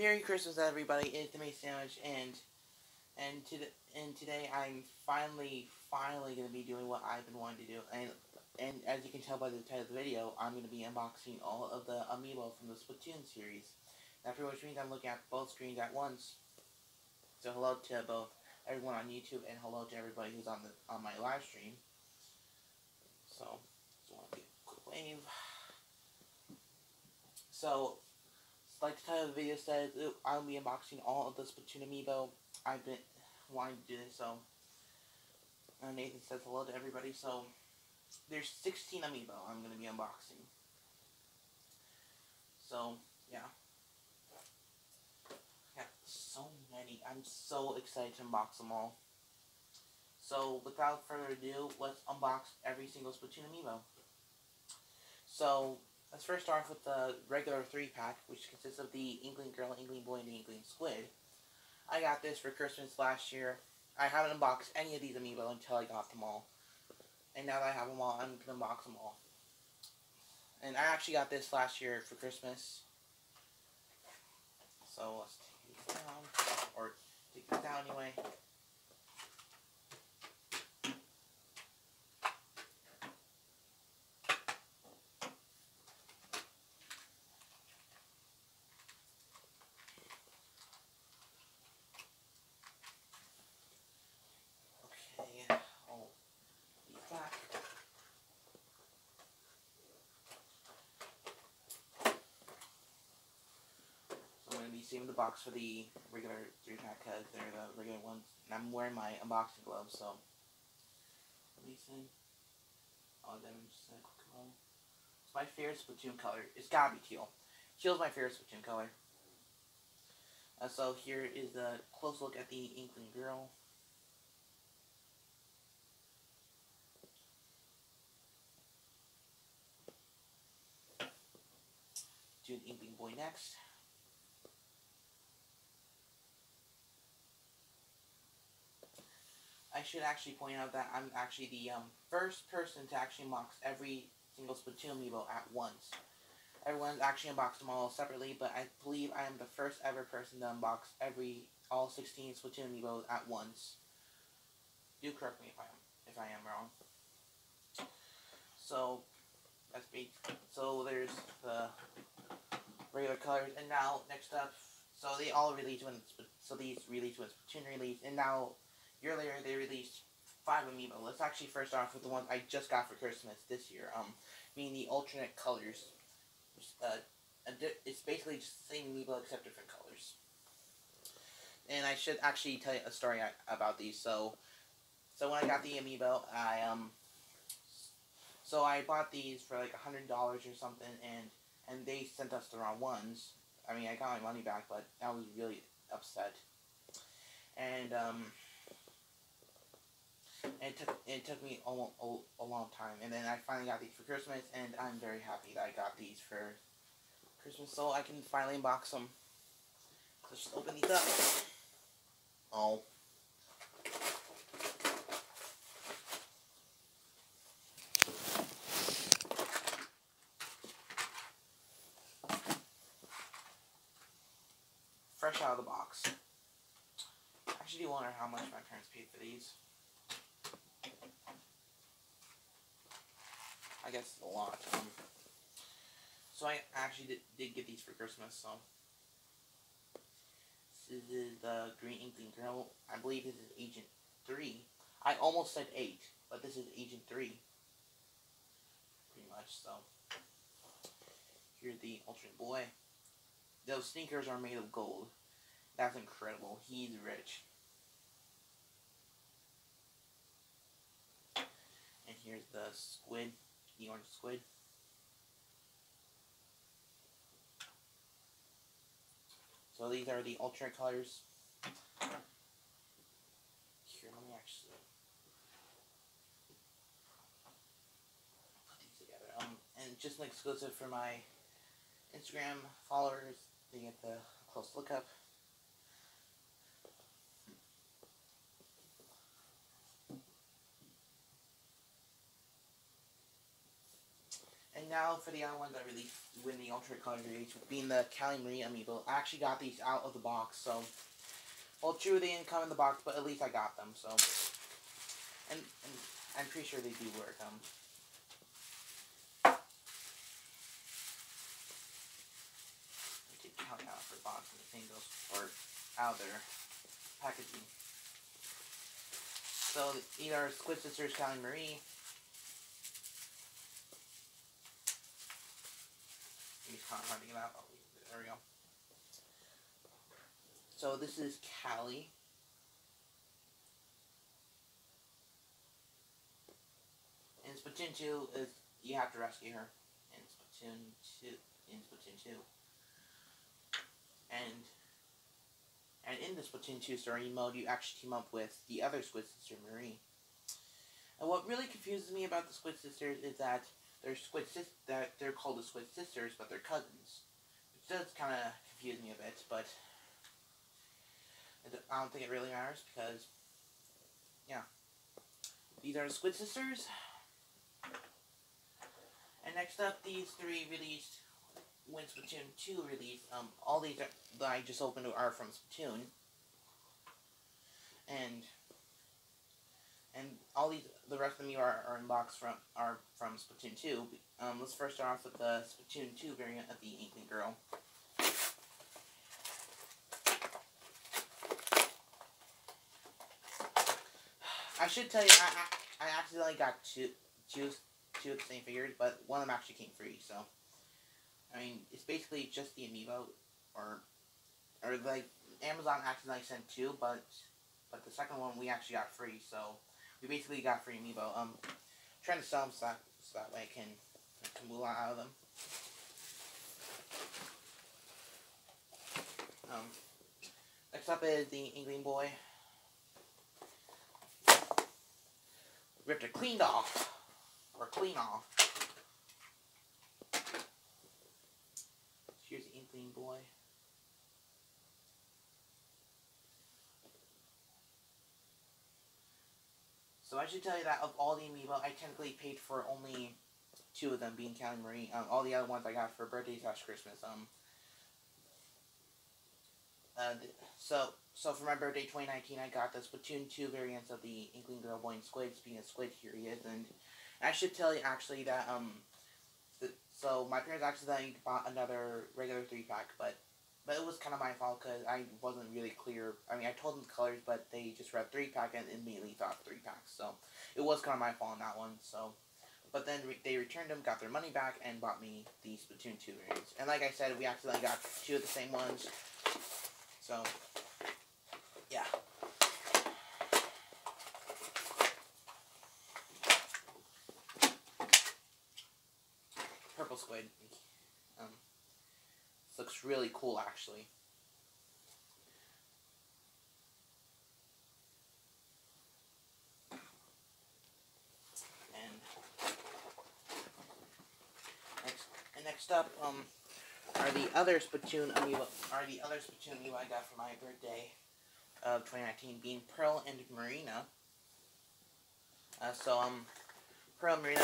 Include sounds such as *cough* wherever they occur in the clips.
Merry Christmas, everybody! It's the Masondwich, and and to and today I'm finally, finally gonna be doing what I've been wanting to do, and and as you can tell by the title of the video, I'm gonna be unboxing all of the amiibo from the Splatoon series. That pretty much means I'm looking at both screens at once. So hello to both everyone on YouTube and hello to everybody who's on the on my live stream. So, just want to quick wave. So, like the title of the video says, I'll be unboxing all of the Splatoon amiibo. I've been wanting to do this, so uh, Nathan says hello to everybody. So, there's 16 amiibo I'm going to be unboxing. So, yeah. I got so many. I'm so excited to unbox them all. So, without further ado, let's unbox every single Splatoon amiibo. So, Let's first start off with the regular 3-pack, which consists of the Inkling Girl, Inkling Boy, and the Inkling Squid. I got this for Christmas last year. I haven't unboxed any of these amiibo until I got them all. And now that I have them all, I'm going to unbox them all. And I actually got this last year for Christmas. So let's take these down. Or take these down anyway. Saving the box for the regular 3-pack because they're the regular ones. And I'm wearing my unboxing gloves, so. See. Oh, then I'm just quick roll. It's my favorite Splatoon color. It's gotta be teal. Teal's my favorite Splatoon color. Uh, so here is a close look at the Inkling Girl. Do the Inkling Boy next. I should actually point out that I'm actually the um, first person to actually unbox every single Splatoon amiibo at once. Everyone's actually unboxed them all separately, but I believe I am the first ever person to unbox every all 16 Splatoon amiibo at once. Do correct me if I am if I am wrong. So that's me. So there's the regular colors, and now next up, so they all released when so these released when Splatoon released, and now year later, they released five amiibo. Let's actually first off with the ones I just got for Christmas this year. Um, being the alternate colors. Uh, it's basically just the same amiibo except different colors. And I should actually tell you a story about these. So, so when I got the amiibo, I um, so I bought these for like a hundred dollars or something, and and they sent us the wrong ones. I mean, I got my money back, but I was really upset. And um, and it took it took me a, a, a long time, and then I finally got these for Christmas, and I'm very happy that I got these for Christmas, so I can finally unbox them. Let's just open these up. Oh. Fresh out of the box. I actually do wonder how much my parents paid for these. I guess a lot. Um, so I actually did, did get these for Christmas, so. This is the Green Inkling Girl. I believe this is Agent 3. I almost said 8, but this is Agent 3. Pretty much, so. Here's the alternate boy. Those sneakers are made of gold. That's incredible. He's rich. And here's the squid the orange squid. So these are the alternate colors. Here, let me actually put these together. Um, and just an exclusive for my Instagram followers, they get the close look up. now for the other ones that really win the Ultra Color being the Callie Marie amiibo. I actually got these out of the box, so. Well, true, they didn't come in the box, but at least I got them, so. And, and I'm pretty sure they do work. Um, out for box and the thing goes or out of their packaging. So are Squid Sisters Callie Marie. Kind of hard to get out. Oh, there we go. So this is Callie. In Splatoon 2 is you have to rescue her. In Splatoon 2 in Splatoon 2. And and in the Splatoon 2 story mode you actually team up with the other Squid Sister Marie. And what really confuses me about the Squid Sisters is that they're Squid sis that they're called the Squid Sisters, but they're cousins. Which does kind of confuse me a bit, but I don't think it really matters because, yeah. These are the Squid Sisters. And next up, these three released when Splatoon 2 released. Um, all these that I just opened are from Splatoon. And and all these the rest of them are, are unboxed from are from Splatoon 2. Um, let's first start off with the Splatoon 2 variant of the Inkling Girl. I should tell you, I, I, I accidentally got two, two, two of the same figures, but one of them actually came free, so. I mean, it's basically just the amiibo, or, or like, Amazon accidentally sent two, but, but the second one we actually got free, so we basically got free amiibo. Um, trying to sell them so that, so that way I can, I can move out of them. Um, next up is the Inkling Boy. ripped it cleaned off. Or clean off. Here's the Inkling Boy. So I should tell you that of all the amiibo, I technically paid for only two of them, being Callie Marie. Um, all the other ones I got for birthday slash Christmas. Um, uh, so so for my birthday 2019, I got the Splatoon 2 variants of the Inkling Girl Boy and Squid, speaking of Squid, here he is, and I should tell you actually that, um, so my parents actually bought another regular 3-pack, but, but it was kind of my fault, because I wasn't really clear, I mean, I told them the colors, but they just read 3-pack and immediately thought 3-packs, so it was kind of my fault on that one, so, but then re they returned them, got their money back, and bought me the Splatoon 2 variants, and like I said, we accidentally got two of the same ones, so, yeah. Purple squid. Um, looks really cool, actually. And next, and next up, um, are the other Splatoon amiibo, are the other Splatoon amiibo I got for my birthday of 2019 being Pearl and Marina. Uh, so, um, Pearl and Marina.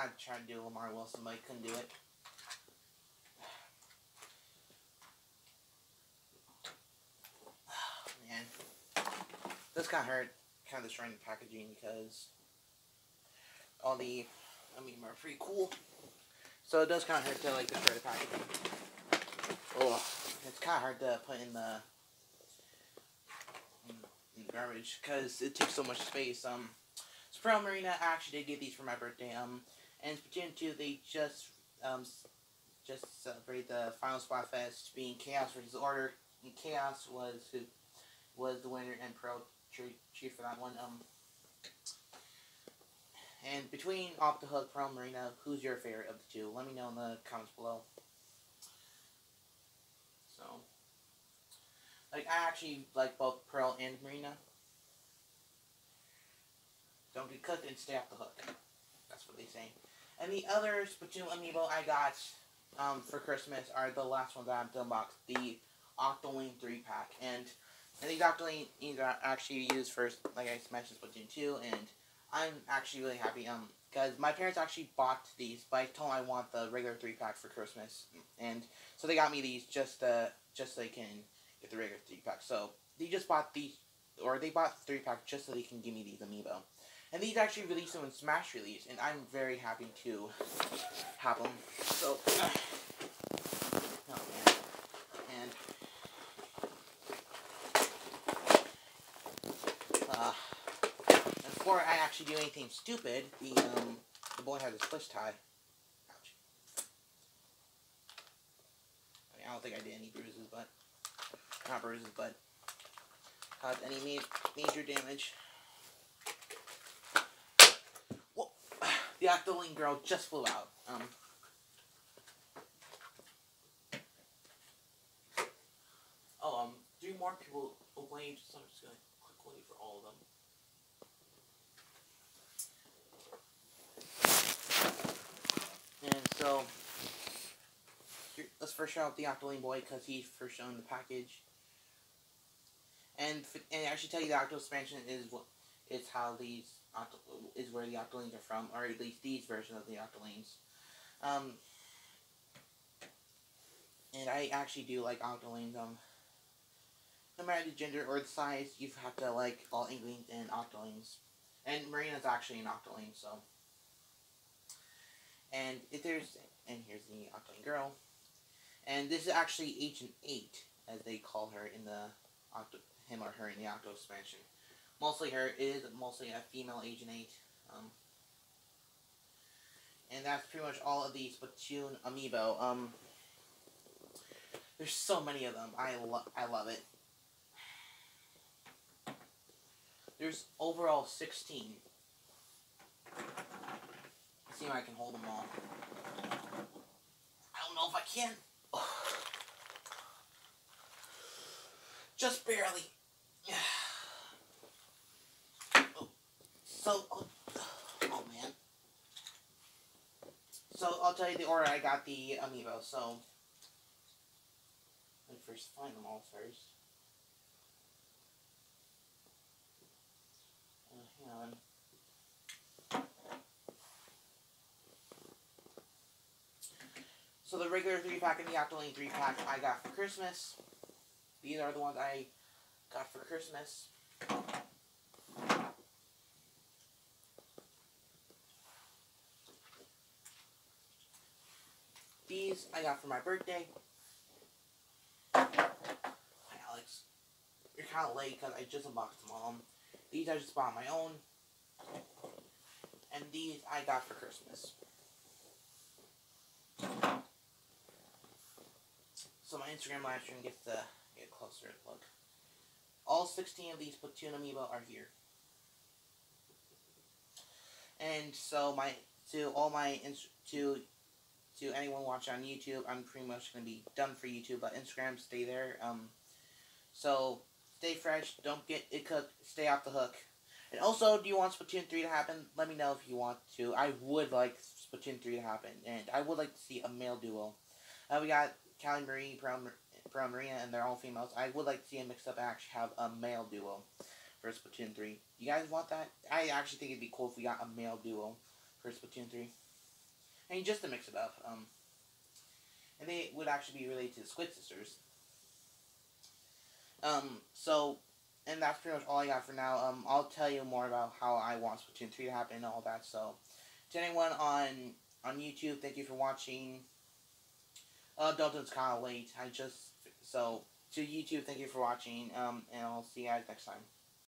I tried to do Lamar Wilson, but I couldn't do it. *sighs* Man. This kind of hurt, kind of destroying the packaging because all the, I mean, are pretty cool. So it does kind of hurt to like destroy the packaging. Oh, it's kind of hard to put in the, in, the garbage because it takes so much space. Um, Pearl Marina I actually did get these for my birthday. Um, and Splatoon 2, they just um just celebrate the final Splatfest being Chaos versus Order. And Chaos was who was the winner, and Pearl cheered for that one. Um, and between Off the Hook, Pearl Marina, who's your favorite of the two? Let me know in the comments below. So, like, I actually like both Pearl and Marina. Don't get cooked and stay off the hook. That's what they say. And the other Splatoon amiibo I got um, for Christmas are the last ones I have to unbox. The Octoling 3-pack. And and these Octolings are actually used for, like I mentioned, Splatoon 2, and I'm actually really happy, um, because my parents actually bought these, but I told them I want the regular 3-pack for Christmas, and so they got me these just, uh, just so they can get the regular 3-pack, so they just bought these, or they bought 3-pack just so they can give me these amiibo. And these actually released them in Smash release, and I'm very happy to have them. So, *sighs* oh man. And, uh, and before I actually do anything stupid, the, um, the boy has a splish tie. Ouch. I, mean, I don't think I did any bruises, but, not bruises, but, caused any ma major damage. *sighs* the Octoling girl just flew out. Um, oh, um, three more people away, so I'm just gonna wait for all of them. And so, let's first show out the Octoling boy because he's first shown the package. And and I should tell you the Octo expansion is what is how these is where the Octolings are from, or at least these versions of the Octolings. Um, and I actually do like Octolings. Um, no matter the gender or the size, you have to like all Inklings and Octolings. And Marina's actually an Octoling, so. And if there's, and here's the Octoling girl. And this is actually Agent 8, as they call her in the Octo, him or her in the Octo expansion mostly her is mostly a female Agent 8. Um, and that's pretty much all of the Splatoon amiibo. Um, there's so many of them. I love I love it. There's overall 16. Let's see if I can hold them all. I don't know if I can. *sighs* Just barely. *sighs* So, oh, oh man. So I'll tell you the order I got the amiibo. So let me first find them all first. Uh, hang on. So the regular three pack and the Octoling three pack I got for Christmas. These are the ones I got for Christmas. These I got for my birthday. Hi, Alex. You're kind of late because I just unboxed them all. These I just bought on my own. And these I got for Christmas. So my Instagram live stream gets to get closer look. All 16 of these Splatoon amiibo are here. And so my to all my to to anyone watching on YouTube, I'm pretty much to be done for YouTube, but Instagram, stay there. Um, so, stay fresh, don't get it cooked, stay off the hook. And also, do you want Splatoon 3 to happen? Let me know if you want to. I would like Splatoon 3 to happen, and I would like to see a male duo. Uh, we got Callie Marie, Brown, Brown Marina, and they're all females. I would like to see a mix up actually have a male duo for Splatoon 3. You guys want that? I actually think it'd be cool if we got a male duo for Splatoon 3. I mean, just to mix it up. Um, and they would actually be related to the Squid Sisters. Um, so, and that's pretty much all I got for now. Um, I'll tell you more about how I want Splatoon 3 to happen and all that. So, to anyone on on YouTube, thank you for watching. Uh, Dalton's kind of late. I just, so, to YouTube, thank you for watching. Um, and I'll see you guys next time.